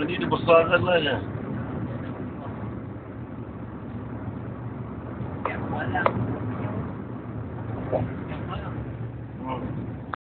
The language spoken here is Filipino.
Kanina basakan na niya. Wala.